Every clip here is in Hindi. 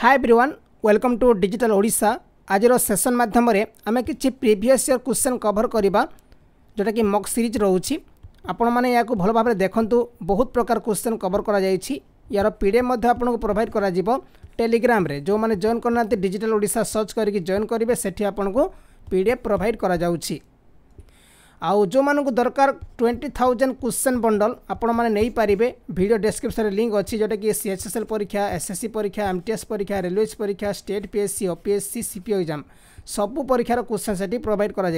Hi everyone welcome to digital Odisha ଆଜିର ସେସନ୍ ମାଧ୍ୟମରେ ଆମେ କିଛି ପ୍ରିଭିୟସ୍ ଇୟର୍ କ୍ୱେଶ୍ଚନ୍ କଭର୍ କରିବା ଯେଉଁଟାକି ମକ୍ ସିରିଜ୍ ରହୁଛି ଆପଣମାନେ ଏହାକୁ ଭଲ ଭାବରେ ଦେଖନ୍ତୁ ବହୁତ ପ୍ରକାର କ୍ୱେଶ୍ଚନ୍ କଭର୍ କରାଯାଇଛି ୟାର ପି ଡି ଏଫ୍ ମଧ୍ୟ ଆପଣଙ୍କୁ ପ୍ରୋଭାଇଡ଼ କରାଯିବ ଟେଲିଗ୍ରାମରେ ଯେଉଁମାନେ ଜଏନ୍ କରୁନାହାନ୍ତି ଡିଜିଟାଲ ଓଡ଼ିଶା ସର୍ଚ୍ଚ କରିକି ଜଏନ୍ କରିବେ ସେଠି ଆପଣଙ୍କୁ ପି ଡି ଏଫ୍ ପ୍ରୋଭାଇଡ଼ କରାଯାଉଛି आउ जो मानू दरकार ट्वेंटी थाउजेंड क्वेश्चन बंडल आपण मैंने नहीं पारे भिड डेस्क्रिप्सन लिंक अच्छी जोटा कि सी एच एस एल परीक्षा एस एस सी परीक्षा एम टी एस परीक्षा रेलवेज परीक्षा state PSC OPSC C O P exam सब परीक्षार क्वेश्चन से प्रोभाइड कर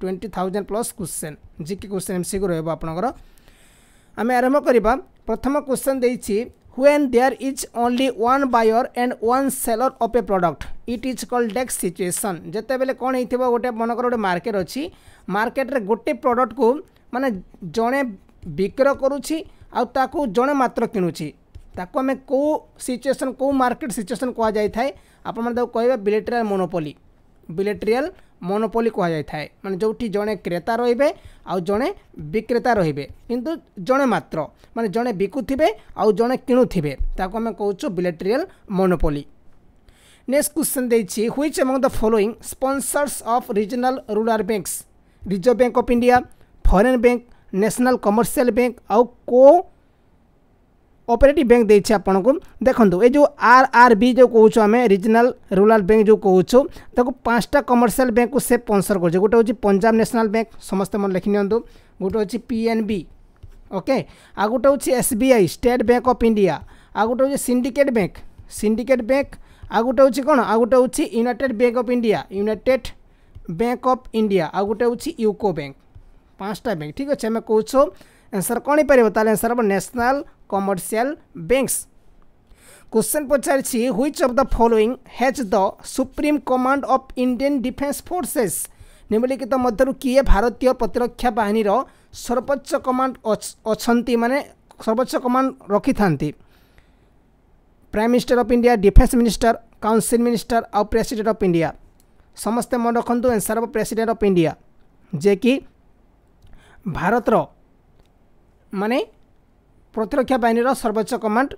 twenty thousand plus question GK question MCQ रोक आपर आम आरंभ करवा प्रथम क्वेश्चन देखिए when there is only one buyer and one seller of a product it is called dex situation ଯେତେବେଳେ କ'ଣ ହେଇଥିବ ଗୋଟେ ମନେକର ଗୋଟେ ମାର୍କେଟ୍ ଅଛି ମାର୍କେଟ୍ରେ ଗୋଟେ ପ୍ରଡ଼କ୍ଟକୁ ମାନେ ଜଣେ ବିକ୍ରୟ କରୁଛି ଆଉ ତାକୁ ଜଣେ ମାତ୍ର କିଣୁଛି ତାକୁ ଆମେ କେଉଁ ସିଚୁଏସନ୍ କେଉଁ ମାର୍କେଟ୍ ସିଚୁଏସନ୍ କୁହାଯାଇଥାଏ ଆପଣମାନେ ତାକୁ କହିବେ ବିଲେଟ୍ରାଲ୍ ମୋନୋପୋଲି ବିଲେଟ୍ରିଆଲ୍ ମନୋପୋଲି କୁହାଯାଇଥାଏ ମାନେ ଯେଉଁଠି ଜଣେ କ୍ରେତା ରହିବେ ଆଉ ଜଣେ ବିକ୍ରେତା ରହିବେ କିନ୍ତୁ ଜଣେ ମାତ୍ର ମାନେ ଜଣେ ବିକୁଥିବେ ଆଉ ଜଣେ କିଣୁଥିବେ ତାକୁ ଆମେ କହୁଛୁ ବିଲେଟ୍ରିଆଲ୍ ମନୋପୋଲି ନେକ୍ସଟ କ୍ୱେଶ୍ଚନ୍ ଦେଇଛି which among the following sponsors of regional rural banks reserve bank of India foreign bank national commercial bank ଆଉ କୋ ଅପରେଟିଭ୍ ବ୍ୟାଙ୍କ ଦେଇଛି ଆପଣଙ୍କୁ ଦେଖନ୍ତୁ ଏ ଯେଉଁ ଆର୍ ଆର୍ ବି ଯେଉଁ କହୁଛୁ ଆମେ ରିଜନାଲ୍ ରୁରାଲ୍ ବ୍ୟାଙ୍କ ଯେଉଁ କହୁଛୁ ତାକୁ ପାଞ୍ଚଟା କମର୍ସିଆଲ୍ ବ୍ୟାଙ୍କକୁ ସେ ସ୍ପନ୍ସର୍ କରୁଛି ଗୋଟେ ହେଉଛି ପଞ୍ଜାବ ନ୍ୟାସନାଲ୍ ବ୍ୟାଙ୍କ ସମସ୍ତେ ମୋର ଲେଖିନିଅନ୍ତୁ ଗୋଟେ ହେଉଛି ପି ଏନ୍ ବି ଓକେ ଆଉ ଗୋଟେ ହେଉଛି S B I state bank of India ଆଉ ଗୋଟେ ହେଉଛି ସିଣ୍ଡିକେଟ୍ ବ୍ୟାଙ୍କ ସିଣ୍ଡିକେଟ୍ ବ୍ୟାଙ୍କ ଆଉ ଗୋଟେ ହେଉଛି କ'ଣ ଆଉ ଗୋଟେ ହେଉଛି united bank of India united bank of India ଆଉ ଗୋଟେ ହେଉଛି ୟୁକୋ ବ୍ୟାଙ୍କ ପାଞ୍ଚଟା ବ୍ୟାଙ୍କ ଠିକ୍ ଅଛି ଆମେ କହୁଛୁ ଆନ୍ସର୍ କ'ଣ ହେଇପାରିବ ତାହେଲେ ଆନ୍ସର୍ ହେବ national commercial banks. Question pocharchi which of the following has the supreme command of Indian defense forces ନିମ୍ନଲିଖିତ ମଧ୍ୟରୁ କିଏ ଭାରତୀୟ ପ୍ରତିରକ୍ଷା ବାହିନୀର ସର୍ବୋଚ୍ଚ କମାଣ୍ଡ ଅଛନ୍ତି ମାନେ ସର୍ବୋଚ୍ଚ କମାଣ୍ଡ ରଖିଥାନ୍ତି prime minister of India defence minister council minister ଆଉ ପ୍ରେସିଡେଣ୍ଟ ଅଫ୍ ଇଣ୍ଡିଆ ସମସ୍ତେ ମନେ ରଖନ୍ତୁ answer of president of India ଯିଏକି ଭାରତର ମାନେ ପ୍ରତିରକ୍ଷା ବାହିନୀର ସର୍ବୋଚ୍ଚ କମାଣ୍ଡ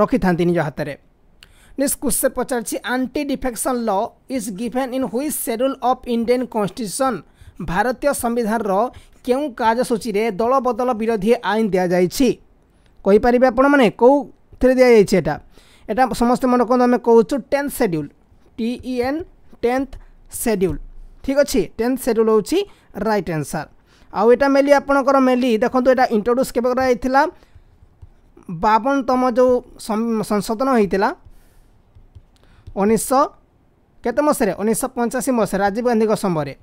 ରଖିଥାନ୍ତି ନିଜ ହାତରେ ନେକ୍ସଟ କ୍ୱେଶ୍ଚନ୍ ପଚାରିଛି anti defection law is given in which schedule of Indian constitution ଭାରତୀୟ ସମ୍ବିଧାନର କେଉଁ କାର୍ଯ୍ୟସୂଚୀରେ ଦଳ ବଦଳ ବିରୋଧୀ ଆଇନ ଦିଆଯାଇଛି କହିପାରିବେ ଆପଣମାନେ କେଉଁଥିରେ ଦିଆଯାଇଛି ଏଇଟା ଏଇଟା ସମସ୍ତେ ମନେ ରଖନ୍ତୁ ଆମେ କହୁଛୁ tenth schedule E N tenth schedule ଠିକ୍ ଅଛି ଟେନ୍ଥ ସେଡ୍ୟୁଲ୍ ହେଉଛି ରାଇଟ୍ ଆନ୍ସର୍ ଆଉ ଏଇଟା ମେଲି ଆପଣଙ୍କର ମେଲି ଦେଖନ୍ତୁ ଏଇଟା ଇଣ୍ଟ୍ରୋଡ୍ୟୁସ୍ କେବେ କରାଯାଇଥିଲା ବାବନତମ ଯେଉଁ ସଂଶୋଧନ ହୋଇଥିଲା ଉଣେଇଶହ କେତେ ମସିହାରେ ଉଣେଇଶହ ପଞ୍ଚାଅଶୀ ମସିହାରେ ରାଜୀବ ଗାନ୍ଧୀଙ୍କ ସମୟରେ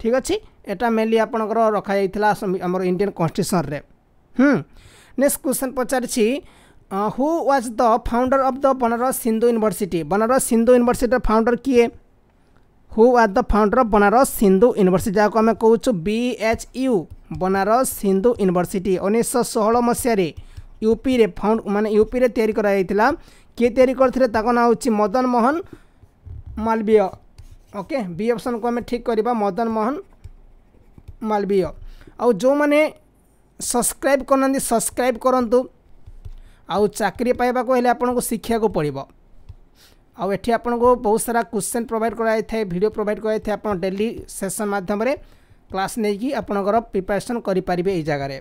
ଠିକ୍ ଅଛି ଏଇଟା ମେନ୍ଲି ଆପଣଙ୍କର ରଖାଯାଇଥିଲା ଆମର ଇଣ୍ଡିଆନ କନଷ୍ଟିଟ୍ୟୁସନରେ ନେକ୍ସଟ କ୍ୱେଶ୍ଚନ୍ ପଚାରିଛି who was the founder of the Banaras Hindu university Banaras Hindu ୟୁନିଭର୍ସିଟିର ଫାଉଣ୍ଡର କିଏ who are the founder of Banaras Hindu university যাকে আমি কৌছু BH U Banaras Hindu university উনিশশো ষোহল মশায় ইউপি রে ফাউন্ড মানে ইউপি রে তৈরি করা যাইতিলা কে তৈরি করলে তাকে না হচ্ছে Madan Mohan Malviya okay B option কু আমি ঠিক করা মদন মোহন মালবীয় আউ যে সবসক্রাইব করতে সবসক্রাইব করতু আউ চাকরি পাইবাকু হলে আপনার শিখা পড়ব आठ एटी बहुत सारा क्वेश्चन प्रोवाइड कराई थाए भिडियो प्रोवाइड कराई थाए आपन डेली सेसन मध्यम क्लास नहीं कि आपनकर प्रिपेरेसन करें ये जगार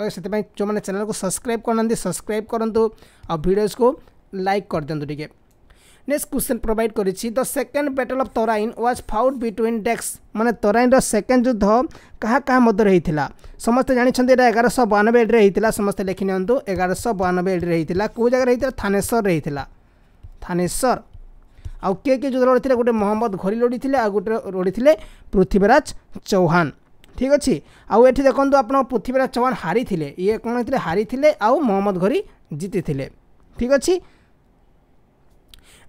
ओके से जो मैंने चैनल को सब्सक्राइब करना सब्सक्राइब करूँ आ को लाइक कर दिंतु टी नेक्स्ट क्वेश्चन प्रोवाइड कर the second battle of Tarain was fought between डेक्स मैंने तराइन रेकेंड युद्ध क्या क्या मध्य होता समस्त जानते एगार एगारश बयानबे एड्रे समस्त लिखि निगारश बयानबे एड्रे होता कौ जगार होता थानेश्वर होता थानेश्वर ଆଉ କିଏ କିଏ ଯୁଦ୍ଧ ଦଳରେ ଗୋଟେ ମହମ୍ମଦ ଘରି ଲୋଡ଼ିଥିଲେ ଆଉ ଗୋଟେ ଲୋଡ଼ିଥିଲେ ପୃଥିବୀରାଜ ଚୌହାନ ଠିକ୍ ଅଛି ଆଉ ଏଠି ଦେଖନ୍ତୁ ଆପଣ ପୃଥିବୀରାଜ ଚୌହାନ ହାରିଥିଲେ ଇଏ କ'ଣ ହେଇଥିଲେ ହାରିଥିଲେ ଆଉ ମହମ୍ମଦ ଘୋରି ଜିତିଥିଲେ ଠିକ୍ ଅଛି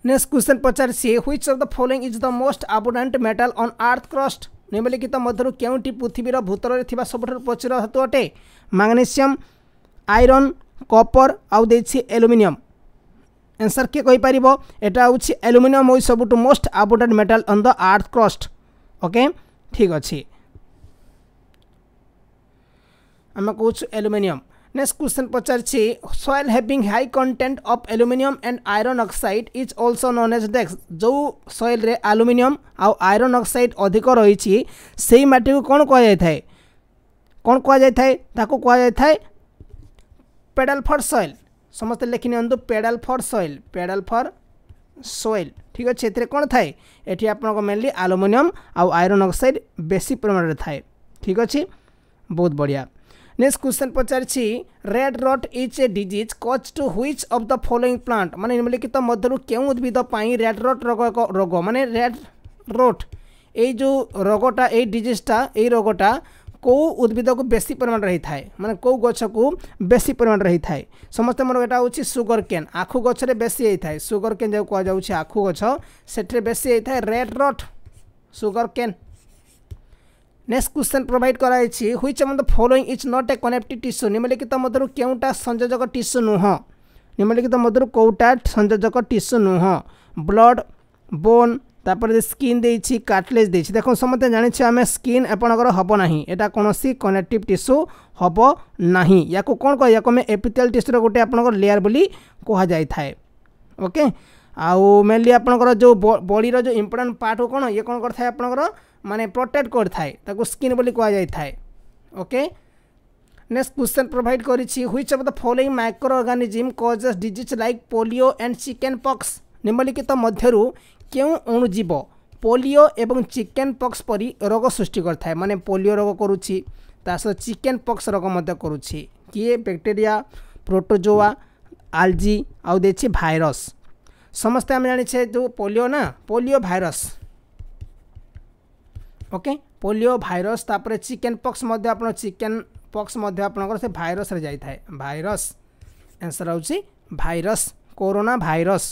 ନେକ୍ସଟ କ୍ୱେଶ୍ଚନ୍ ପଚାରିଛି which of the following is the most abundant metal on earth crust ନିମ୍ନଲିଖିତ ମଧ୍ୟରୁ କେଉଁଟି ପୃଥିବୀର ଭୂତଳରେ ଥିବା ସବୁଠାରୁ ପ୍ରଚୁର ଧାତୁ ଅଟେ ମାଗ୍ନେସିୟମ୍ ଆଇରନ୍ କପର ଆଉ ଦେଇଛି ଆଲୁମିନିୟମ୍ ଆନ୍ସର୍ କିଏ କହିପାରିବ ଏଇଟା ହେଉଛି ଆଲୁମିନିୟମ୍ ହେଉଛି ସବୁଠୁ most ଆବୋର୍ଟେଡ୍ metal on the earth crust okay ଠିକ୍ ଅଛି ଆମେ କହୁଛୁ ଆଲୁମିନିୟମ୍ ନେକ୍ସଟ କ୍ୱେଶ୍ଚନ୍ ପଚାରିଛି soil having high content of aluminium and iron oxide is also known as ଡେକ୍ସ ଯେଉଁ ସଏଲ୍ରେ ଆଲୁମିନିୟମ୍ ଆଉ ଆଇରନ୍ ଅକ୍ସାଇଡ୍ ଅଧିକ ରହିଛି ସେଇ ମାଟିକୁ କ'ଣ କୁହାଯାଇଥାଏ କ'ଣ କୁହାଯାଇଥାଏ ତାକୁ କୁହାଯାଇଥାଏ ପେଡାଲ୍ ଫର୍ ସଏଲ୍ ସମସ୍ତେ ଲେଖି ନିଅନ୍ତୁ pedalfer soil pedalfer soil ଠିକ୍ ଅଛି ଏଥିରେ କ'ଣ ଥାଏ ଏଠି ଆପଣଙ୍କ ମେନଲି ଆଲୁମିନିୟମ୍ ଆଉ ଆଇରନ୍ ଅକ୍ସାଇଡ଼୍ ବେଶୀ ପରିମାଣରେ ଥାଏ ଠିକ୍ ଅଛି ବହୁତ ବଢ଼ିଆ ନେକ୍ସଟ କ୍ୱେଶ୍ଚନ୍ ପଚାରିଛି red rot is a disease cause to which of the following plant ମାନେ ନିମ୍ନଲିଖିତ ମଧ୍ୟରୁ କେଉଁ ଉଦ୍ଭିଦ ପାଇଁ ରେଡ୍ ରଟ୍ ରୋଗ ଏକ ରୋଗ ମାନେ ରେଡ୍ ରୋଟ୍ ଏଇ ଯେଉଁ ରୋଗଟା ଏଇ ଡିଜିଜ୍ଟା ଏଇ ରୋଗଟା କେଉଁ ଉଦ୍ଭିଦକୁ ବେଶୀ ପରିମାଣରେ ରହିଥାଏ ମାନେ କେଉଁ ଗଛକୁ ବେଶୀ ପରିମାଣରେ ରହିଥାଏ ସମସ୍ତଙ୍କର ଏଇଟା ହେଉଛି ସୁଗର କେନ୍ ଆଖୁ ଗଛରେ ବେଶୀ ହେଇଥାଏ ସୁଗର କେନ୍ ଯେଉଁ କୁହାଯାଉଛି ଆଖୁ ଗଛ ସେଥିରେ ବେଶୀ ହେଇଥାଏ red rot sugarcane next question provide କରାଯାଇଛି which among the following is not a connective tissue ନିମ୍ନଲିଖିତ ମଧ୍ୟରୁ କେଉଁଟା ସଂଯୋଜକ ଟିସ୍ୟୁ ନୁହଁ ନିମ୍ନଲିଖିତ ମଧ୍ୟରୁ କେଉଁଟା ସଂଯୋଜକ ଟିସ୍ୟୁ ନୁହଁ ବ୍ଲଡ଼ ବୋନ୍ तापर स्किन कार्टलेज देखिए देख समेत जाने आम स्किन आपणकर हम ना यहाँ कौन कनेक्टिव टीस्यू हम ना या कौन कह या एपिथेल टीस्यूर गोटे आप लेयर बोली कहुए ओके आउ मेनली आपर जो बड़ी जो इंपोर्टाट पार्ट हो कौन ये कौन कर मानने प्रोटेक्ट करें ताको स्किन कहुए okay next question provide करुच of the following microorganism causes diseases like polio and chickenpox निम्नलिखित मध्य କେଉଁ ଅଣୁଜୀବ ପୋଲିଓ ଏବଂ ଚିକେନ୍ ପକ୍ସ ପରି ରୋଗ ସୃଷ୍ଟି କରିଥାଏ ମାନେ ପୋଲିଓ ରୋଗ କରୁଛି ତା ସହିତ ଚିକେନ୍ ପକ୍ସ ରୋଗ ମଧ୍ୟ କରୁଛି କିଏ ବ୍ୟାକ୍ଟେରିଆ ପ୍ରୋଟୋଜୋଆ ଆଲଜି ଆଉ ଦେଇଛି ଭାଇରସ୍ ସମସ୍ତେ ଆମେ ଜାଣିଛେ ଯେଉଁ ପୋଲିଓ ନା polio virus okay polio virus ତାପରେ ଚିକେନ୍ ପକ୍ସ ମଧ୍ୟ ଆପଣ ଚିକେନ୍ ପକ୍ସ ମଧ୍ୟ ଆପଣଙ୍କର ସେ ଭାଇରସ୍ରେ ଯାଇଥାଏ ଭାଇରସ୍ ଆନ୍ସର୍ ହେଉଛି virus corona virus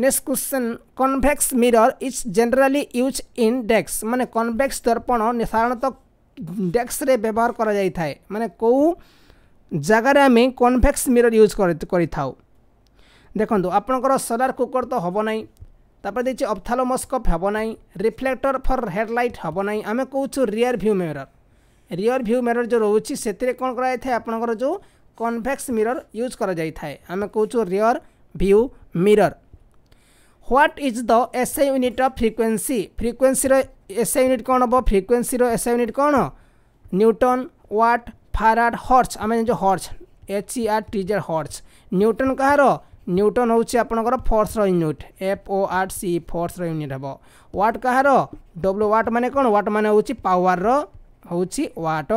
next question convex mirror is generally used in डेक्स माने कन्भेक्स दर्पण साधारणतः डेक्स रे व्यवहार करा जाई थाए माने को जगार आम कन्भेक्स मिरर यूज कर ଦେଖନ୍ତୁ ଆପଣଙ୍କର ସୋଲାର କୁକର୍ ତ ହେବ ନାହିଁ ତାପରେ ଦେଇଛି ଅପ୍ଥାଲୋମୋସ୍କୋପ୍ ହେବ ନାହିଁ ରିଫ୍ଲେକ୍ଟର୍ ଫର୍ ହେଡ଼ଲାଇଟ୍ ହେବ ନାହିଁ ଆମେ କହୁଛୁ rear view mirror rear view mirror ଯେଉଁ ରହୁଛି ସେଥିରେ କ'ଣ କରାଯାଇଥାଏ ଆପଣଙ୍କର ଯେଉଁ କନଭେକ୍ସ ମିରର୍ ୟୁଜ୍ କରାଯାଇଥାଏ ଆମେ କହୁଛୁ rear view mirror what is the SI unit of frequency ଫ୍ରିକ୍ୱେନ୍ସିର SI unit କ'ଣ ହେବ ଫ୍ରିକ୍ୱେନ୍ସିର ଏସ୍ଆଇ ୟୁନିଟ୍ କ'ଣ ନ୍ୟୁଟନ୍ ୱାଟ୍ ଫାରାଡ଼ ହର୍ଚ୍ଚ ଆମେ ଜାଣିଛୁ hertz H E R T Z hertz newton କାହାର ନ୍ୟୁଟନ୍ ହେଉଛି ଆପଣଙ୍କର ଫୋର୍ସର unit F O R C ଫୋର୍ସର unit ହେବ ୱାଟ୍ କାହାର ଡବ୍ଲୁ ୱାଟ୍ ମାନେ କ'ଣ ୱାଟ୍ ମାନେ ହେଉଛି ପାୱାରର ହେଉଛି ୱାଟ୍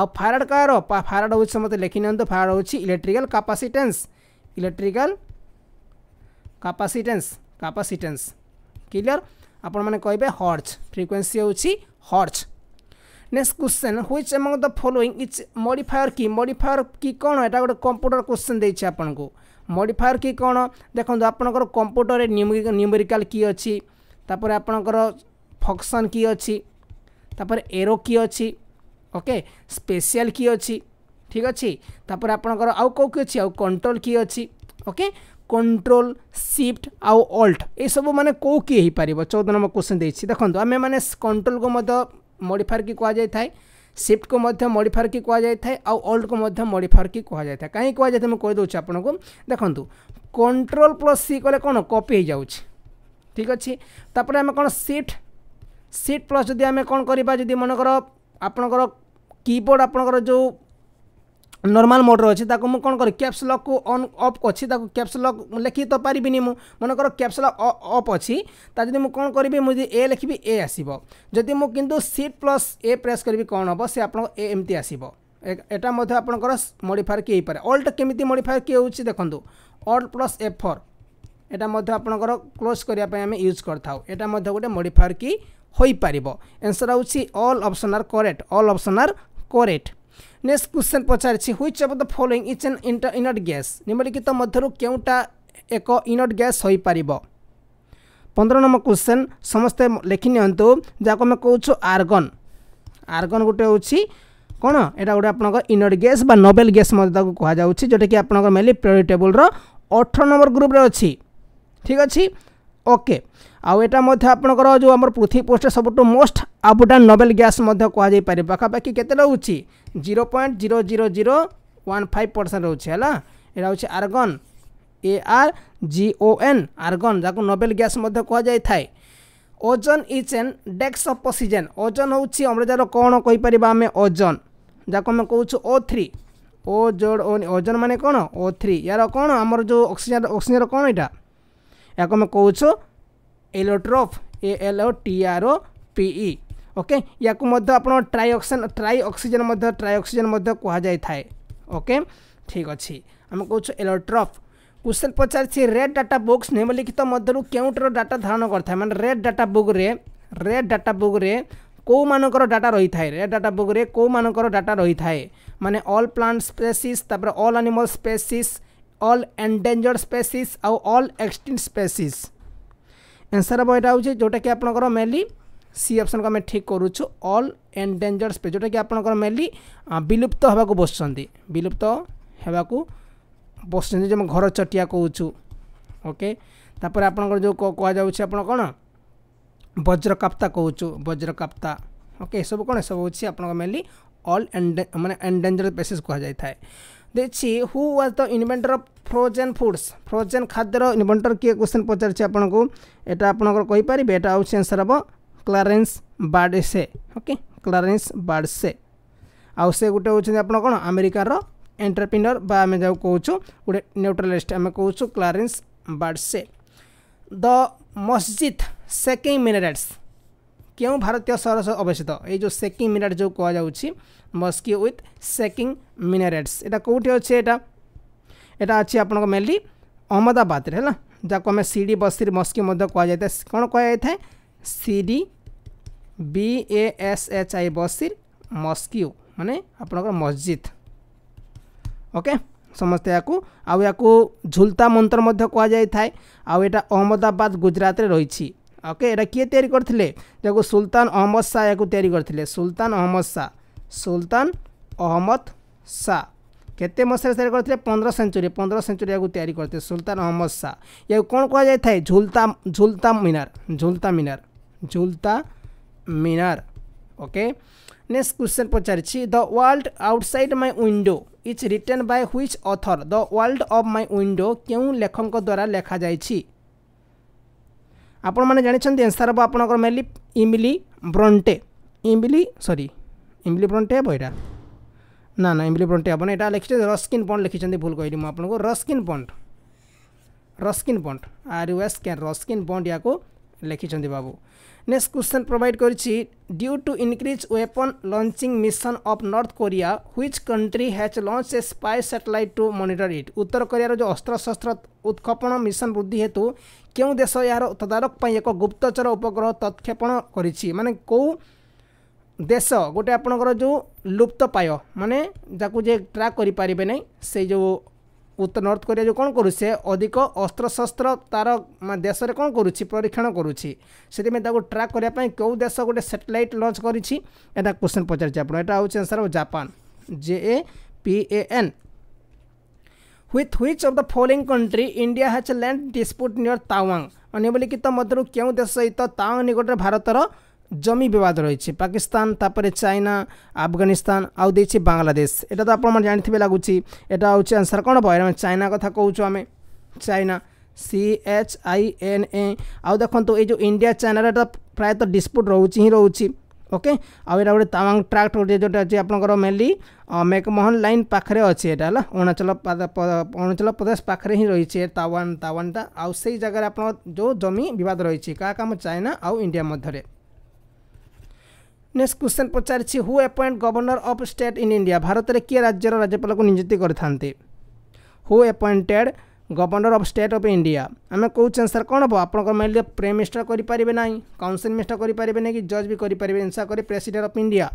ଆଉ ଫାରାଡ଼ କାହାର ଫାରାଡ଼ ହେଉଛି ସମସ୍ତେ ଲେଖିନିଅନ୍ତୁ ଫାରାଡ଼ ହେଉଛି electrical capacitance electrical capacitance capacitance clear ଆପଣମାନେ କହିବେ ହର୍ଜ ଫ୍ରିକ୍ୱେନ୍ସି ହେଉଛି hertz next question which among the following is modifier କି ମଡ଼ିଫାୟର କି କ'ଣ ଏଇଟା ଗୋଟେ କମ୍ପ୍ୟୁଟର କ୍ୱେଶ୍ଚନ୍ ଦେଇଛି ଆପଣଙ୍କୁ ମଡ଼ିଫାୟର କି କ'ଣ ଦେଖନ୍ତୁ ଆପଣଙ୍କର କମ୍ପ୍ୟୁଟରରେ ନ୍ୟୁମେରିକାଲ କି ଅଛି ତାପରେ ଆପଣଙ୍କର ଫଙ୍କସନ୍ କି ଅଛି ତାପରେ ଏରୋ କି ଅଛି ଓକେ ସ୍ପେଶିଆଲ କି ଅଛି ଠିକ୍ ଅଛି ତାପରେ ଆପଣଙ୍କର ଆଉ କେଉଁ କି ଅଛି ଆଉ କଣ୍ଟ୍ରୋଲ କି ଅଛି ଓକେ কন্ট্রোল সিফ্ট আউ অল্ট এসবু মানে কেউ কি হয়েপার চৌদ নম্বর কোশ্চিন দিয়েছি দেখুন আমি মানে কন্ট্রোল কু মডিফায়ার কি কুয়া যাই সিফ্ট কু মডিফায়ার কি কুয়া যাই আউ অল্ট কু মডিফায়ার কি কুয়া যাই কাহি কুয়া যাই কইদি আপনার দেখুন কন্ট্রোল প্লস সি কলে কোণ কপি হয়ে যাচ্ছে ঠিক আছে তাপরে আমি কোণ সিফ্ট সিফ্ট প্লস যদি আমি কোণ করা যদি মনে কর আপনার কিবোর্ড আপনার যে ନର୍ମାଲ୍ ମୋଡ଼୍ରେ ଅଛି ତାକୁ ମୁଁ କ'ଣ କରେ କ୍ୟାପ୍ସ ଲକ୍କୁ ଅନ୍ ଅଫ୍ ଅଛି ତାକୁ କ୍ୟାପ୍ସ ଲକ୍ ଲେଖି ତ ପାରିବିନି ମୁଁ ମନେକର କ୍ୟାପ୍ସ ଲକ୍ ଅଫ୍ ଅଛି ତା ଯଦି ମୁଁ କ'ଣ କରିବି ମୁଁ ଯଦି ଏ ଲେଖିବି ଏ ଆସିବ ଯଦି ମୁଁ କିନ୍ତୁ ସିଟ୍ ପ୍ଲସ୍ ଏ ପ୍ରେସ୍ କରିବି କ'ଣ ହେବ ସେ ଆପଣଙ୍କ ଏ ଏମିତି ଆସିବ ଏଇଟା ମଧ୍ୟ ଆପଣଙ୍କର ମଡ଼ିଫାୟର୍ କି ହେଇପାରେ ଅଲ୍ଟ କେମିତି ମଡ଼ିଫାୟର୍ କି ହେଉଛି ଦେଖନ୍ତୁ ଅଲ୍ ପ୍ଲସ୍ ଏ ଫର୍ ଏଇଟା ମଧ୍ୟ ଆପଣଙ୍କର କ୍ଲୋଜ୍ କରିବା ପାଇଁ ଆମେ ୟୁଜ୍ କରିଥାଉ ଏଇଟା ମଧ୍ୟ ଗୋଟେ ମଡ଼ିଫାୟର୍ କି ହୋଇପାରିବ ଏନ୍ସର୍ ହେଉଛି all option are correct all option are correct next question पचारि which of the following is an inert gas निम्नलिखित ମଧ୍ୟରୁ କେଉଁଟା ଏକ ଇନଟ୍ ଗ୍ୟାସ୍ ହୋଇପାରିବ ପନ୍ଦର ନମ୍ବର କ୍ୱେଶ୍ଚନ୍ ସମସ୍ତେ ଲେଖି ନିଅନ୍ତୁ ଯାହାକୁ ଆମେ କହୁଛୁ ଆର୍ଗନ୍ ଆର୍ଗନ୍ ଗୋଟେ ହେଉଛି କ'ଣ ଏଇଟା ଗୋଟେ ଆପଣଙ୍କର ଇନଟ୍ ଗ୍ୟାସ୍ ବା ନୋବେଲ୍ ଗ୍ୟାସ୍ ମଧ୍ୟ ତାକୁ କୁହାଯାଉଛି ଯେଉଁଟାକି ଆପଣଙ୍କର ମେନଲି ପ୍ରାୟୋରୀ ଟେବୁଲ୍ର ଅଠର ନମ୍ବର ଗ୍ରୁପ୍ରେ ଅଛି ଠିକ୍ ଅଛି ଓକେ ଆଉ ଏଇଟା ମଧ୍ୟ ଆପଣଙ୍କର ଯେଉଁ ଆମର ପୃଥିବୀ ପୋଷ୍ଟରେ ସବୁଠୁ ମୋଷ୍ଟ ଆବୁଡାନ୍ ନୋବେଲ୍ ଗ୍ୟାସ୍ ମଧ୍ୟ କୁହାଯାଇପାରେ ପାଖାପାଖି କେତେ ରହୁଛି zero point zero zero zero one five percent ରହୁଛି ହେଲା ଏଇଟା ହେଉଛି argon A R G O N argon ଯାହାକୁ ନୋବେଲ୍ ଗ୍ୟାସ୍ ମଧ୍ୟ କୁହାଯାଇଥାଏ ozone is an dash of oxygen ozone ହେଉଛି ଅମ୍ଳଜାନ କ'ଣ କହିପାରିବା ଆମେ ଓଜନ୍ ଯାହାକୁ ଆମେ କହୁଛୁ ଓ ଥ୍ରୀ ଓ ଜୋଡ଼ ଓଜନ୍ ମାନେ କ'ଣ ଓ ଥ୍ରୀ ୟାର କ'ଣ ଆମର ଯେଉଁ ଅକ୍ସିଜେନ୍ ଅକ୍ସିଜେନ୍ର କ'ଣ ଏଇଟା ଏହାକୁ ଆମେ କହୁଛୁ allotrope A L O T R O P okay या try oxygen try oxygen tri कहुए ओके ठीक अच्छे आम कौच एलोट्रोप क्वेश्चन पचार रेड डाटा बुक्स निम्नलिखित मध्य क्योंटर डाटा धारण करता है मान red data book red data book कौ मानकर डाटा रही है रेड डाटा बुक कौ मानकर डाटा रही है माने all plant species all animal species all endangered species आउ एनसर हम यहाँ हो जोटा कि आप मेनली सी अप्सन को आम ठीक करुचु अल एंडेजर्ड स्पे जोटा कि आप मेनली विलुप्त होगा बस विलुप्त होगा बस घर चटिया कौचु ओके आप जो कहु कौन वज्रकाप्ता कौचु वज्रकाप्ता ओके सब कौन सब हो मेनली एंड मैंने एंडेजर स्पेसीस्ए देखिए who was the inventor of frozen foods frozen ଖାଦ୍ୟର ଇନ୍ଭେଣ୍ଟର କିଏ କ୍ୱେଶ୍ଚିନ୍ ପଚାରିଛି ଆପଣଙ୍କୁ ଏଇଟା ଆପଣଙ୍କର କହିପାରିବେ ଏଇଟା ହେଉଛି ଆନ୍ସର୍ ହେବ Clarence Birdseye okay Clarence Birdseye ଆଉ ସେ ଗୋଟେ ହେଉଛନ୍ତି ଆପଣ କ'ଣ ଆମେରିକାର ଏଣ୍ଟରପ୍ରିନର ବା ଆମେ ଯାହାକୁ କହୁଛୁ ଗୋଟେ ନ୍ୟୁଟ୍ରାଲିଷ୍ଟ ଆମେ କହୁଛୁ କ୍ଲାରେନ୍ସ ବାର୍ଡସେ ଦ ମସଜିଦ୍ ସେକେଇ ମିନେରାଟ୍ସ କେଉଁ ଭାରତୀୟ ସହର ସହ ଅବସ୍ଥିତ ଏଇ ଯେଉଁ ସେକିଂ ମିନାରେଟ୍ ଯେଉଁ କୁହାଯାଉଛି ମସ୍କି ୱିଥ୍ ସେକିଂ ମିନାରେଟ୍ସ ଏଇଟା କେଉଁଠି ଅଛି ଏଇଟା ଏଇଟା ଅଛି ଆପଣଙ୍କ ମେନଲି ଅହମ୍ମଦାବାଦରେ ହେଲା ଯାହାକୁ ଆମେ ସିଡ଼ି ବସିରି ମସ୍କି ମଧ୍ୟ କୁହାଯାଇଥାଏ କ'ଣ କୁହାଯାଇଥାଏ Sidi B A S H I Bashir mosque ମାନେ ଆପଣଙ୍କର ମସ୍ଜିଦ୍ ଓକେ ସମସ୍ତେ ୟାକୁ ଆଉ ୟାକୁ ଝୁଲତା ମନ୍ତ୍ର ମଧ୍ୟ କୁହାଯାଇଥାଏ ଆଉ ଏଇଟା ଅହମ୍ମଦାବାଦ ଗୁଜରାଟରେ ରହିଛି ওকে এটা কি তৈরি করলে যাকে সুলতান অহম্মদ শাহ ইয়াকে তৈরি করলে সুলতান অহম্মদ শাহ সুলতান অহম্মদ শাহ কেতে মশায় তৈরি করলে পনেরো সেঞ্চুরি পনেরো সেঞ্চুরি ইয়াকে তৈরি করলে সুলতান অহম্মদ শাহ ইয়াকে কোণ কুয়া যাই Jhulta Jhulta Minar Jhulta Minar Jhulta Minar okay next question পচারিছি the world outside my window is written by which author the world of my window কেউ লেখক দ্বারা লেখা যাইছি ଆପଣମାନେ ଜାଣିଛନ୍ତି ଏନ୍ସାର୍ ହେବ ଆପଣଙ୍କର ମେଲି Emily Bronte Emily sorry Emily Bronte ହେବ ଏଇଟା ନା ନା ଇମିଲି ବ୍ରଣ୍ଟେ ହେବନି ଏଇଟା ଲେଖିଛନ୍ତି ରସ୍କିନ୍ ପଣ୍ଡ ଲେଖିଛନ୍ତି ଭୁଲ କହିଲି ମୁଁ ଆପଣଙ୍କୁ Ruskin Bond Ruskin Bond R U S can Ruskin ପଣ୍ଡ ୟାକୁ ଲେଖିଛନ୍ତି ବାବୁ নেক্সট কোশ্চেন প্রোভাইড করেছি due to increase weapon launching mission of North Korea which country has launch a spy satellite to monitor it উত্তর কোরিয়ার যে অস্ত্রশস্ত্র উৎক্ষেপণ মিশন বৃদ্ধি হেতু কেউ দেশ এর তদারক এক গুপ্তচর উপগ্রহ তৎক্ষেপণ করেছি মানে কেউ দেশ গোটে আপনার যে লুপ্তপায় মানে যাকে যে ট্রাক করে পারে না সেই যে ଉତ୍ତର ନର୍ଥ କୋରିଆ ଯେଉଁ କ'ଣ କରୁଛି ସେ ଅଧିକ ଅସ୍ତ୍ରଶସ୍ତ୍ର ତା'ର ଦେଶରେ କ'ଣ କରୁଛି ପରୀକ୍ଷଣ କରୁଛି ସେଥିପାଇଁ ତାକୁ ଟ୍ରାକ୍ କରିବା ପାଇଁ କେଉଁ ଦେଶ ଗୋଟେ ସାଟେଲାଇଟ୍ ଲଞ୍ଚ କରିଛି ଏଇଟା କ୍ୱେଶ୍ଚନ୍ ପଚାରିଛି ଆପଣ ଏଇଟା ହେଉଛି answer Japan J A P A N with which of the following country India has land dispute near Tawang ଅନିବଲିଖିତ ମଧ୍ୟରୁ କେଉଁ ଦେଶ ସହିତ ତାୱାଙ୍ଗ ନିକଟରେ ଭାରତର জমি বিবাদ রয়েছে পাকিস্তান তাপরে চাইনা আফগানিস্তান আউ দিয়েছি বাংলাদেশ এটা তো আপনার জাঁথিবে লাগুছি এটা হচ্ছে আনসার কোণ হব এটা চাইনা কথা কৌছু আমি China C H I N A ଆଉ ଦେଖନ୍ତୁ ଏଇ ଯେଉଁ ଇଣ୍ଡିଆ ଚାଇନାର ପ୍ରାୟତଃ ଡିସ୍ପ୍ୟୁଟ୍ ରହୁଛି ହିଁ ରହୁଛି ଓକେ ଆଉ ଏଇଟା ଗୋଟେ ତାୱାଙ୍ଗ ଟ୍ରାକ୍ଟ ଗୋଟେ ଯେଉଁଟା ଅଛି ଆପଣଙ୍କର ମେନଲି ମେକମୋହନ ଲାଇନ୍ ପାଖରେ ଅଛି ଏଇଟା ହେଲା ଅରୁଣାଚଳ ଅରୁଣାଚଳ ପ୍ରଦେଶ ପାଖରେ ହିଁ ରହିଛି ତାୱାନ ତାୱାନଟା ଆଉ ସେଇ ଜାଗାରେ ଆପଣଙ୍କ ଯେଉଁ ଜମି ବିବାଦ ରହିଛି କାହା କାମ ଚାଇନା ଆଉ ଇଣ୍ଡିଆ ମଧ୍ୟରେ next question পচারিছি who appoint governor of state in India ଭାରତରେ କିଏ ରାଜ୍ୟର ରାଜ୍ୟପାଳକୁ ନିଯୁକ୍ତି କରିଥାନ୍ତି who appointed governor of state of India ଆମେ କହୁଛୁ ଆନ୍ସର୍ କ'ଣ ହେବ ଆପଣଙ୍କ ମାଇଣ୍ଡରେ ପ୍ରେମ୍ ମିନିଷ୍ଟର କରିପାରିବେ ନାହିଁ କାଉନସିଲ୍ ମିନିଷ୍ଟର କରିପାରିବେ ନାହିଁ କି ଜଜ୍ ବି କରିପାରିବେ ଏନ୍ସା କରି president of India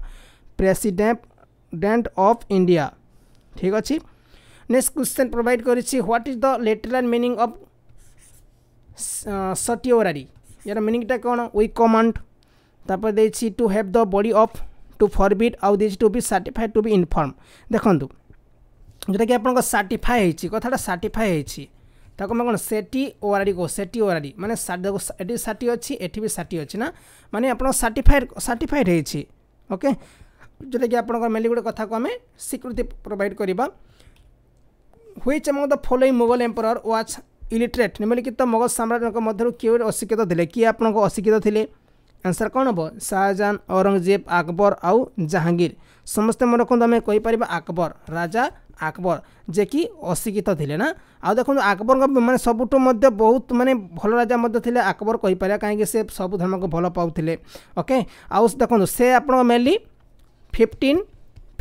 president of India ଠିକ୍ ଅଛି ନେକ୍ସଟ କ୍ୱେଶ୍ଚନ୍ ପ୍ରୋଭାଇଡ଼ କରିଛି what is the literal meaning of certiorari ଏହାର ମିନିଂଟା କ'ଣ ୱି କମାଣ୍ଡ তারপরে দিয়েছি to have the body of to forbid আউ দিয়েছি to be certify to be inform দেখুন ଯେଉଁଟାକି ଆପଣଙ୍କ ସାର୍ଟିଫାଏ ହେଇଛି କଥାଟା ସାର୍ଟିଫାଏ ହେଇଛି ତାକୁ ଆମେ କ'ଣ ସେଟି ଓଆରଡ଼ି କହୁ ସେଟି ଓଆରଡ଼ି ମାନେ ଏଠି ଷାଠି ଅଛି ଏଠି ବି ଷାଠି ଅଛି ନା ମାନେ ଆପଣ ସାର୍ଟିଫାଏଡ଼ ସାର୍ଟିଫାଏଡ଼ ହେଇଛି ଓକେ ଯେଉଁଟାକି ଆପଣଙ୍କର ମେଲି ଗୋଟେ କଥାକୁ ଆମେ ସ୍ୱୀକୃତି ପ୍ରୋଭାଇଡ଼ କରିବା which among the following Mughal emperor was illiterate ନିମ୍ନଲିଖିତ ମୋଗଲ ସାମ୍ରାଜ୍ୟଙ୍କ ମଧ୍ୟରୁ କିଏ ଅଶିକ୍ଷିତ ଥିଲେ କିଏ ଆପଣଙ୍କ ଅଶିକ୍ଷିତ ଥିଲେ ଆନ୍ସର୍ କ'ଣ ହେବ ଶାହାଜାହାନ ଔରଙ୍ଗଜେବ ଆକବର ଆଉ ଜାହାଙ୍ଗୀର ସମସ୍ତେ ମନେ ରଖନ୍ତୁ ଆମେ କହିପାରିବା ଆକବର ରାଜା ଆକବର ଯେ କି ଅଶିକ୍ଷିତ ଥିଲେ ନା ଆଉ ଦେଖନ୍ତୁ ଆକବରଙ୍କ ମାନେ ସବୁଠୁ ମଧ୍ୟ ବହୁତ ମାନେ ଭଲ ରାଜା ମଧ୍ୟ ଥିଲେ ଆକବର କହିପାରିବା କାହିଁକି ସେ ସବୁ ଧର୍ମକୁ ଭଲ ପାଉଥିଲେ ଓକେ ଆଉ ଦେଖନ୍ତୁ ସେ ଆପଣଙ୍କ ମେନ୍ଲି ଫିଫ୍ଟିନ୍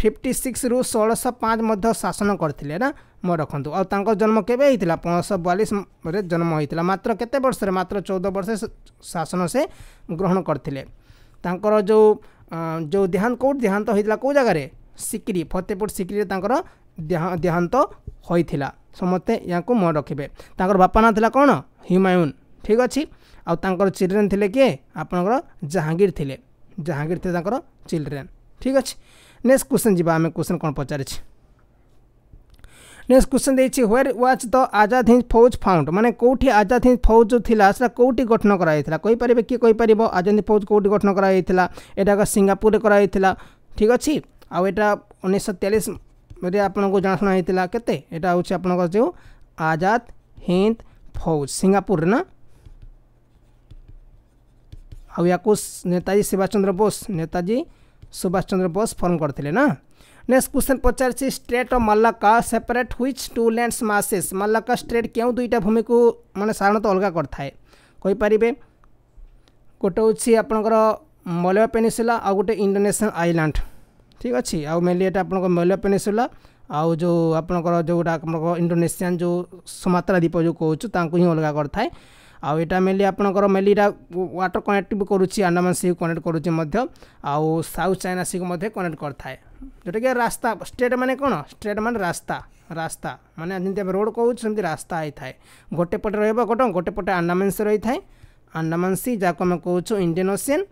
ଫିଫ୍ଟି ସିକ୍ସରୁ ଷୋହଳଶହ ପାଞ୍ଚ ମଧ୍ୟ ଶାସନ କରିଥିଲେ ନା ମନେ ରଖନ୍ତୁ ଆଉ ତାଙ୍କ ଜନ୍ମ କେବେ ହେଇଥିଲା ପନ୍ଦରଶହ ବୟାଳିଶରେ ଜନ୍ମ ହେଇଥିଲା ମାତ୍ର କେତେ ବର୍ଷରେ ମାତ୍ର ଚଉଦ ବର୍ଷ ଶାସନ ସେ ଗ୍ରହଣ କରିଥିଲେ ତାଙ୍କର ଯେଉଁ ଯେଉଁ ଦେହାନ୍ତ କେଉଁଠି ଦେହାନ୍ତ ହୋଇଥିଲା କେଉଁ ଜାଗାରେ ସିକ୍ରି ଫତେପୁର ସିକ୍ରିରେ ତାଙ୍କର ଦେହାନ୍ତ ହୋଇଥିଲା ସମସ୍ତେ ୟାଙ୍କୁ ମନେ ରଖିବେ ତାଙ୍କର ବାପା ନାଁ ଥିଲା କ'ଣ ହିମାୟୁନ୍ ଠିକ୍ ଅଛି ଆଉ ତାଙ୍କର ଚିଲ୍ଡ୍ରେନ୍ ଥିଲେ କିଏ ଆପଣଙ୍କର ଜାହାଙ୍ଗୀର ଥିଲେ ଜାହାଙ୍ଗୀର ଥିଲେ ତାଙ୍କର ଚିଲ୍ଡ୍ରେନ୍ ठीक अच्छे नेक्स्ट क्वेश्चन जी आम क्वेश्चन कौन पचारे नेक्स्ट क्वेश्चन देखिए where was the Azad Hind Fauj found मैंने कौटी आजाद हिंद फौज जो था कौटी गठन करपर किए कहीपर आजाद हिंद फौज कौटी गठन कराइटा सिंगापुर ठीक अच्छे आउटा उन्नीस तेलीस आपको जनाशुना होता केटा आजाद हिंद फौज सिंगापुर ना आउ या नेताजी सुभाष चंद्र बोस नेताजी ସୁଭାଷ ଚନ୍ଦ୍ର ବୋଷ ଫର୍ମ କରିଥିଲେ ନା ନେକ୍ସଟ କ୍ୱେଶ୍ଚନ୍ ପଚାରିଛି state of Malacca separate which two lands masses Malacca state କେଉଁ ଦୁଇଟା ଭୂମିକୁ ମାନେ ସାଧାରଣତଃ ଅଲଗା କରିଥାଏ କହିପାରିବେ ଗୋଟେ ହେଉଛି ଆପଣଙ୍କର ମଲୟ ପେନିସୁଲା ଆଉ ଗୋଟେ ଇଣ୍ଡୋନେସିଆନ୍ ଆଇଲ୍ୟାଣ୍ଡ ଠିକ୍ ଅଛି ଆଉ ମେନଲି ଏଇଟା ଆପଣଙ୍କ ମଲୟ ପେନିସୁଲା ଆଉ ଯେଉଁ ଆପଣଙ୍କର ଯେଉଁଟା ଆପଣଙ୍କ ଇଣ୍ଡୋନେସିଆନ୍ ଯେଉଁ ସୁମାତ୍ରା ଦ୍ୱୀପ ଯେଉଁ କହୁଛୁ ତାଙ୍କୁ ହିଁ ଅଲଗା କରିଥାଏ ଆଉ ଏଇଟା ମେନଲି ଆପଣଙ୍କର ମେନଲି ଏଇଟା ୱାଟର କନେକ୍ଟ ବି କରୁଛି ଆଣ୍ଡାମାନ ସିକୁ କନେକ୍ଟ କରୁଛି ମଧ୍ୟ ଆଉ ସାଉଥ୍ ଚାଇନା ସିକୁ ମଧ୍ୟ କନେକ୍ଟ କରିଥାଏ ଯେଉଁଟାକି ରାସ୍ତା ଷ୍ଟେଟ୍ ମାନେ କ'ଣ ଷ୍ଟେଟ୍ ମାନେ ରାସ୍ତା ରାସ୍ତା ମାନେ ଯେମିତି ଆମେ ରୋଡ଼ କହୁଛୁ ସେମିତି ରାସ୍ତା ହେଇଥାଏ ଗୋଟେ ପଟେ ରହିବ କ'ଣ ଗୋଟେ ପଟେ ଆଣ୍ଡାମାନ ସି ରହିଥାଏ ଆଣ୍ଡାମାନ ସି ଯାହାକୁ ଆମେ କହୁଛୁ ଇଣ୍ଡିଆନ୍ ଓସିଆନ୍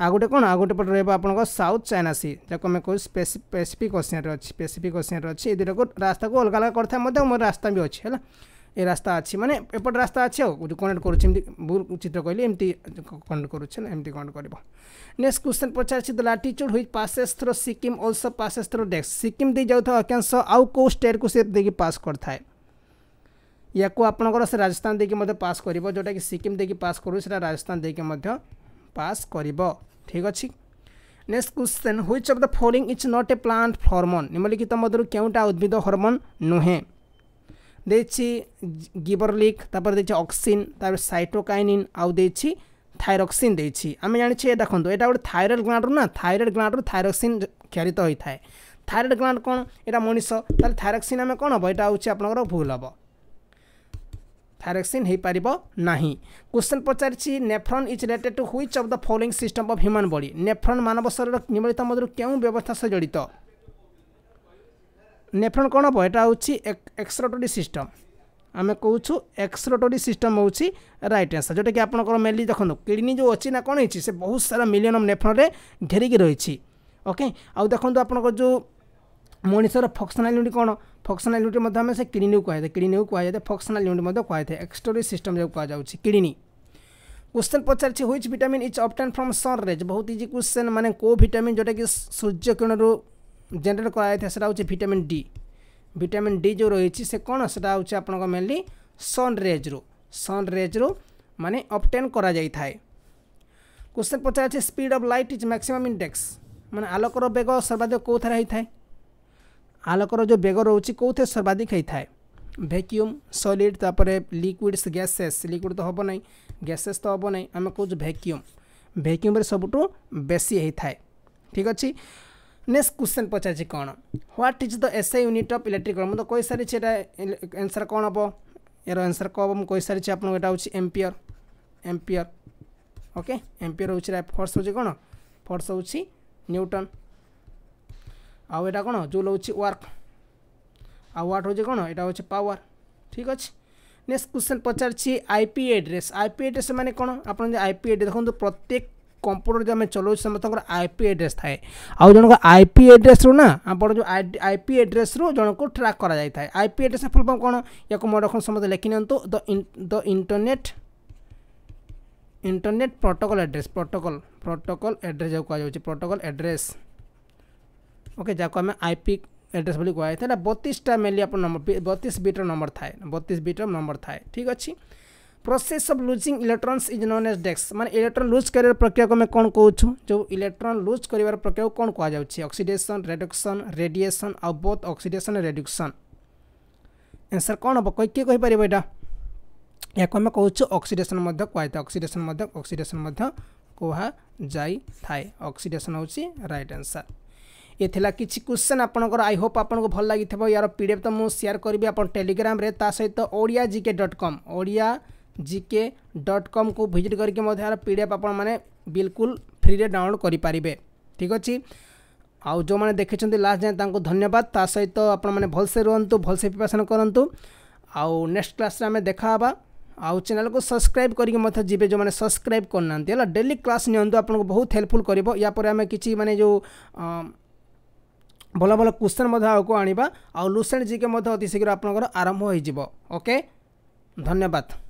ଆଉ ଗୋଟେ କ'ଣ ଆଉ ଗୋଟେ ପଟେ ରହିବ ଆପଣଙ୍କ ସାଉଥ୍ ଚାଇନା ସି ଯାହାକୁ ଆମେ କହୁଛୁ ପେସିଫିକ୍ ଓସିଆନ୍ରେ ଅଛି ପେସିଫିକ୍ ଓସିଆନ୍ରେ ଅଛି ଏ ଦୁଇଟାକୁ ରାସ୍ତାକୁ ଅଲଗା ଅଲଗା କରିଥାଏ ମଧ୍ୟ ମୋର ରାସ୍ତା ବି ଅଛି ହେଲା ଏ ରାସ୍ତା ଅଛି ମାନେ ଏପଟ ରାସ୍ତା ଅଛି ଆଉ କନେକ୍ଟ କରୁଛି ଏମିତି ଚିତ୍ର କହିଲେ ଏମିତି କନେକ୍ଟ କରୁଛି ନା ଏମିତି କନେକ୍ଟ କରିବ ନେକ୍ସଟ କ୍ୱେଶ୍ଚନ୍ ପଚାରିଛି the latitude which passes through Sikkim also passes through ଡେକ୍ସ Sikkim ଦେଇ ଯାଉଥିବା ଅକ୍ଷାଂଶ ଆଉ କେଉଁ ଷ୍ଟେଟ୍କୁ ସେ ଦେଇକି ପାସ୍ କରିଥାଏ ୟାକୁ ଆପଣଙ୍କର ସେ ରାଜସ୍ଥାନ ଦେଇକି ମଧ୍ୟ ପାସ୍ କରିବ ଯେଉଁଟାକି ସିକିମ୍ ଦେଇକି ପାସ୍ କରୁ ସେଇଟା ରାଜସ୍ଥାନ ଦେଇକି ମଧ୍ୟ ପାସ୍ କରିବ ଠିକ୍ ଅଛି next question which of the following is not a plant hormone ନିମ୍ନଲିଖିତ ମଧ୍ୟରୁ କେଉଁଟା ଉଦ୍ଭିଦ ହର୍ମୋନ୍ ନୁହେଁ ଦେଇଛି ଗିବରଲିକ୍ ତାପରେ ଦେଇଛି ଅକ୍ସିନ୍ ତାପରେ ସାଇଟୋକାଇନିନ୍ ଆଉ ଦେଇଛି থাইরক্সিন দিয়েছি আমি জানিছি দেখুন এটা গোটে থাইরয়েড গ্লাণ্ডর না থাইরয়েড গ্লাণ্ডর থাইরক্সিন ক্ষরিত হয়ে থাকে থাইরয়েড গ্লাণ্ড কোণ এটা মানুষ তাহলে থাইরক্সিন আমি কোণ হব এটা হচ্ছে আপনার ভুল হব থাইরক্সিন হয়ে পাব না question পচারিছি nephron is related to which of the following system of human body nephron মানব শরীর নিমিলিত মধ্যে কেউ ব্যবস্থা সহ জড়িত ନେଫ୍ରନ୍ କ'ଣ ହେବ ଏଇଟା ହେଉଛି ଏକ୍ସରୋଟୋରୀ ସିଷ୍ଟମ୍ ଆମେ କହୁଛୁ ଏକ୍ସରୋଟୋରୀ ସିଷ୍ଟମ୍ ହେଉଛି ରାଇଟ୍ ଆନ୍ସର୍ ଯେଉଁଟାକି ଆପଣଙ୍କର ମେନଲି ଦେଖନ୍ତୁ କିଡ଼ନୀ ଯେଉଁ ଅଛି ନା କ'ଣ ହେଇଛି ସେ ବହୁତ ସାରା ମିଲିୟନ୍ ଅଫ୍ ନେଫ୍ରନ୍ରେ ଘେରିକି ରହିଛି ଓକେ ଆଉ ଦେଖନ୍ତୁ ଆପଣଙ୍କର ଯେଉଁ ମଣିଷର ଫଙ୍କସନାଲ୍ ୟୁନିଟ୍ କ'ଣ ଫଙ୍କସନାଲ୍ ୟୁନିଟ୍ ମଧ୍ୟ ଆମେ ସେ କିଡ଼ନୀକୁ କୁହାଯାଏ କିଡ଼ନୀକୁ କୁହାଯାଇଥାଏ ଫଙ୍କସନାଲ୍ ୟୁନିଟ୍ ମଧ୍ୟ କୁହାଯାଇଥାଏ ଏକ୍ସଟୋରୀ ସିଷ୍ଟମ୍ ଯେଉଁ କୁହାଯାଉଛି kidney question Pachar which vitamin is obtain from sunrays बहुत इजी क्वेश्चन मैंने कौ भिटामिन जोटा कि सूर्यकिरण ଜେନେରେଟ୍ କରାଯାଇଥାଏ ସେଇଟା ହେଉଛି ଭିଟାମିନ୍ ଡି ଭିଟାମିନ୍ ଡି ଯେଉଁ ରହିଛି ସେ କ'ଣ ସେଇଟା ହେଉଛି ଆପଣଙ୍କ ମେନ୍ଲି ସନ୍ ରେଜ୍ରୁ ସନ୍ ରେଜ୍ରୁ ମାନେ ଅପଟେନ୍ କରାଯାଇଥାଏ କ୍ୱେଶ୍ଚନ୍ ପଚାରିଛି speed of light is maximum index ମାନେ ଆଲୋକର ବେଗ ସର୍ବାଧିକ କେଉଁଥିରେ ହୋଇଥାଏ ଆଲୋକର ଯେଉଁ ବେଗ ରହୁଛି କେଉଁଥିରେ ସର୍ବାଧିକ ହୋଇଥାଏ ଭ୍ୟାକ୍ୟୁମ୍ ସଲିଡ୍ ତାପରେ ଲିକ୍ୱିଡ୍ସ ଗ୍ୟାସେସ୍ ଲିକ୍ୱିଡ୍ ତ ହେବ ନାହିଁ ଗ୍ୟାସେସ୍ ତ ହେବ ନାହିଁ ଆମେ କହୁଛୁ ଭ୍ୟାକ୍ୟୁମ୍ ଭ୍ୟାକ୍ୟୁମ୍ରେ ସବୁଠୁ ବେଶୀ ହୋଇଥାଏ ଠିକ୍ ଅଛି नेक्स्ट क्वेश्चन पचार कौन what is the SI unit of electrical मुझे कही सारी एनसर कौन हम यार एनसर कौन हम मुझे कही सारी आप एम्पियर एम्पियर ओके एम्पियर हूँ फोर्स हूँ कौन फोर्स हूँ न्यूटन आउ कौन जो हूँ वर्क आउ व्वाट हूँ कौन यहाँ हूँ पावर ठीक अच्छे नेक्स्ट क्वेश्चन पचार आईपी एड्रेस आईपी एड्रेस मैंने कौन आप आईपी एड्रेस देखते प्रत्येक କମ୍ପ୍ୟୁଟର ଯେ ଆମେ ଚଲାଉଛୁ ସମସ୍ତଙ୍କର ଆଇ ପି ଆଡ୍ରେସ୍ ଥାଏ ଆଉ ଜଣଙ୍କ ଆଇ ପି ଆଡ୍ରେସ୍ରୁ ନା ଆପଣ ଯେଉଁ ଆଇ ପି ଆଡ୍ରେସ୍ରୁ ଜଣକୁ ଟ୍ରାକ୍ କରାଯାଇଥାଏ I P address full form କ'ଣ ୟାକୁ ମୋର ରଖନ୍ତୁ ସମସ୍ତେ ଲେଖିନିଅନ୍ତୁ the the internet internet protocol address protocol protocol address ଯାହାକୁ କୁହାଯାଉଛି ପ୍ରୋଟୋକଲ ଆଡ୍ରେସ୍ ଓକେ ଯାହାକୁ ଆମେ ଆଇ ପି ଆଡ୍ରେସ୍ ବୋଲି କୁହାଯାଇଥାଏ ଏଇଟା ବତିଶଟା ମେଲି ଆପଣ ନମ୍ବର ବତିଶ ବିଟ୍ର ନମ୍ବର ଥାଏ ବତିଶ ବିଟ୍ର ନମ୍ବର ଥାଏ ଠିକ୍ ଅଛି process of losing electrons is known as डेक्स मान इलेक्ट्रोन लुज कर प्रक्रिया को मैं कौन कहूँ जो इलेक्ट्रोन लुज कर प्रक्रिया को कौन कहु अक्सीडेसन रेडक्सन रेडिएसन आउ बोथ अक्सीडेसन रेडक्सन एनसर कौन हम किए कहीपर यहाँ या आम कौच अक्सीडेसन कहुए अक्सीडेसन अक्सीडेसन कहुए अक्सीडेसन हो रईट आंसर ये थिला किसी क्वेश्चन आपंकर आई होप आपको भल लगी यार पीडीएफ तो मुझे सेयार करी आप टेलीग्राम सहित ओडिया जिके डट कम ओडिया जीके डट कम को भिजिट करके पी डी एफ आपण बिलकुल फ्री फ्रीरे डाउनलोड करें ठीक अच्छे आउ जो मैंने देखी लास्ट जाए धन्यवाद ता सहित आपने रुंतु रुहतु भलसे प्रिपेरेसन करूँ आउ नेक्स्ट क्लास में देखा आउ चैनल को सब्सक्राइब करके जो मैंने सब्सक्राइब करना है डेली क्लास निंतु आपको बहुत हेल्पफुल कर आम कि मानने जो भल भल क्वेश्चन आगे आने आउ लुसेंट जी के अति शीघ्र आरंभ होके ओके धन्यवाद